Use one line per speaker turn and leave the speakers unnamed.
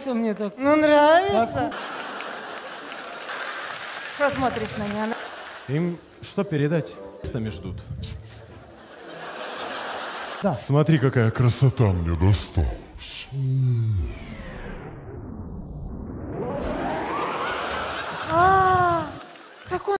нравится мне так.
Ну, нравится. Что смотришь на меня?
Им что передать? Местами ждут. Да. Смотри, какая красота мне досталась.